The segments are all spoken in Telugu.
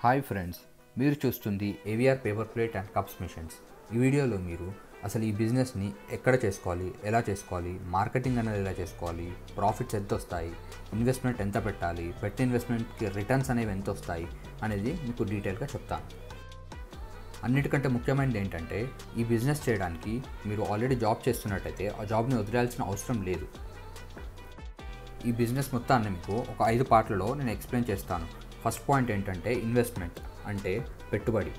హాయ్ ఫ్రెండ్స్ మీరు చూస్తుంది AVR paper plate and cups machines. ఈ వీడియోలో మీరు అసలు ఈ బిజినెస్ని ఎక్కడ చేసుకోవాలి ఎలా చేసుకోవాలి మార్కెటింగ్ అనేది ఎలా చేసుకోవాలి ప్రాఫిట్స్ ఎంత వస్తాయి ఇన్వెస్ట్మెంట్ ఎంత పెట్టాలి పెట్టిన ఇన్వెస్ట్మెంట్కి రిటర్న్స్ అనేవి ఎంత వస్తాయి అనేది మీకు డీటెయిల్గా చెప్తాను అన్నిటికంటే ముఖ్యమైనది ఏంటంటే ఈ బిజినెస్ చేయడానికి మీరు ఆల్రెడీ జాబ్ చేస్తున్నట్టయితే ఆ జాబ్ని వదిలేయాల్సిన అవసరం లేదు. ఈ బిజినెస్ మొత్తాన్ని మీకు ఒక ఐదు పార్ట్లలో నేను ఎక్స్ప్లెయిన్ చేస్తాను. ఫస్ట్ పాయింట్ ఏంటంటే ఇన్వెస్ట్మెంట్ అంటే పెట్టుబడి.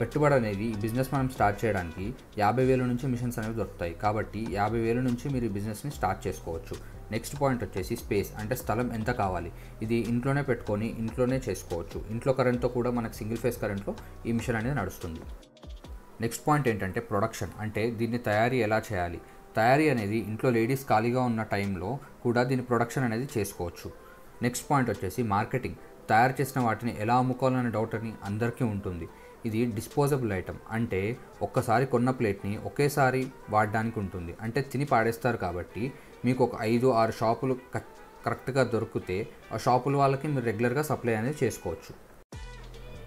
పెట్టుబడి అనేది ఈ బిజినెస్ మనం స్టార్ట్ చేయడానికి యాభై వేల నుంచి మిషన్స్ అనేవి దొరుకుతాయి. కాబట్టి యాభై వేల నుంచి మీరు బిజినెస్ని స్టార్ట్ చేసుకోవచ్చు. నెక్స్ట్ పాయింట్ వచ్చేసి స్పేస్ అంటే స్థలం ఎంత కావాలి? ఇది ఇంట్లోనే పెట్టుకొని ఇంట్లోనే చేసుకోవచ్చు. ఇంట్లో కరెంట్తో కూడా మనకు సింగిల్ ఫేస్ కరెంట్లో ఈ మిషన్ అనేది నడుస్తుంది. నెక్స్ట్ పాయింట్ ఏంటంటే ప్రొడక్షన్ అంటే దీన్ని తయారీ ఎలా చేయాలి? తయారీ అనేది ఇంట్లో లేడీస్ ఖాళీగా ఉన్న టైంలో కూడా దీని ప్రొడక్షన్ అనేది చేసుకోవచ్చు. నెక్స్ట్ పాయింట్ వచ్చేసి మార్కెటింగ్ తయారు చేసిన వాటిని ఎలా అమ్ముకోవాలనే డౌట్ అని అందరికీ ఉంటుంది. ఇది డిస్పోజబుల్ ఐటమ్ అంటే ఒక్కసారి కొన్న ప్లేట్ని ఒకేసారి వాడడానికి ఉంటుంది. అంటే తిని పాడేస్తారు కాబట్టి మీకు ఒక ఐదు ఆరు షాపులు క- కరెక్ట్గా దొరికితే ఆ షాపుల వాళ్ళకి మీరు రెగ్యులర్గా సప్లై అనేది చేసుకోవచ్చు.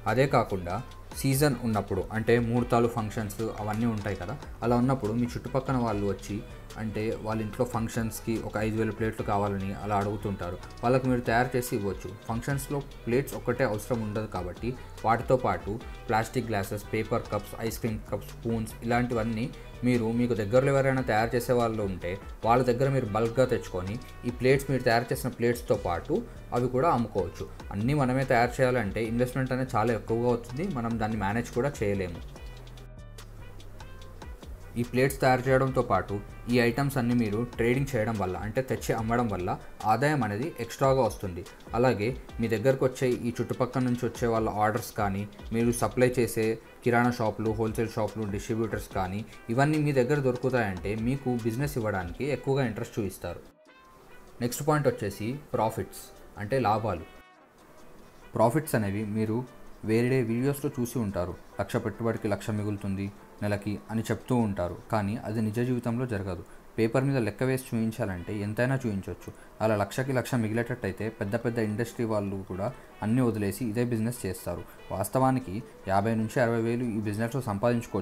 అదే కాకుండా సీజన్ ఉన్నప్పుడు అంటే ముహూర్తాలు ఫంక్షన్స్ అవన్నీ ఉంటాయి కదా. అలా ఉన్నప్పుడు మీ చుట్టుపక్కల వాళ్ళు వచ్చి అంటే వాళ్ళ ఇంట్లో ఫంక్షన్స్కి ఒక ఐదు వేల ప్లేట్లు కావాలని అలా అడుగుతుంటారు. వాళ్ళకి మీరు తయారు చేసి ఇవ్వచ్చు. ఫంక్షన్స్లో ప్లేట్స్ ఒక్కటే అవసరం ఉండదు కాబట్టి వాటితో పాటు plastic glasses paper cups ice cream cups spoons ఇలాంటివన్నీ మీరు మీకు దగ్గరలో ఎవరైనా తయారు చేసే వాళ్ళు ఉంటే వాళ్ళ దగ్గర మీరు బల్క్గా తెచ్చుకొని ఈ ప్లేట్స్ మీరు తయారు చేసిన ప్లేట్స్తో పాటు అవి కూడా అమ్ముకోవచ్చు. అన్నీ మనమే తయారు చేయాలంటే ఇన్వెస్ట్మెంట్ అనేది చాలా ఎక్కువగా అవుతుంది మనం దాన్ని మేనేజ్ కూడా చేయలేము. ఈ ప్లేట్స్ తయారు చేయడంతో పాటు ఈ ఐటమ్స్ అన్ని మీరు ట్రేడింగ్ చేయడం వల్ల అంటే తెచ్చి అమ్మడం వల్ల ఆదాయం అనేది ఎక్స్ట్రాగా వస్తుంది. అలాగే మీ దగ్గరకు వచ్చే ఈ చుట్టుపక్కల నుంచి వచ్చే వాళ్ళ ఆర్డర్స్ కానీ మీరు సప్లై చేసే కిరాణా షాపులు హోల్సేల్ షాపులు డిస్ట్రిబ్యూటర్స్ కానీ ఇవన్నీ మీ దగ్గర దొరుకుతాయంటే మీకు బిజినెస్ ఇవ్వడానికి ఎక్కువగా ఇంట్రెస్ట్ చూపిస్తారు. నెక్స్ట్ పాయింట్ వచ్చేసి ప్రాఫిట్స్ అంటే లాభాలు. ప్రాఫిట్స్ అనేవి మీరు వేరే వీడియోస్లో చూసి ఉంటారు. లక్ష పెట్టుబడికి లక్ష మిగులుతుంది నెలకి అని చెప్తూ ఉంటారు. కానీ అది నిజ జీవితంలో జరగదు. పేపర్ మీద లెక్క వేసి చూపించాలంటే ఎంతైనా చూపించవచ్చు అలా లక్షకి లక్ష మిగిలేటట్టయితే పెద్ద పెద్ద ఇండస్ట్రీ వాళ్ళు కూడా అన్నీ వదిలేసి ఇదే బిజినెస్ చేస్తారు. వాస్తవానికి యాభై నుంచి అరవై వేలు ఈ బిజినెస్లో సంపాదించుకోవచ్చు.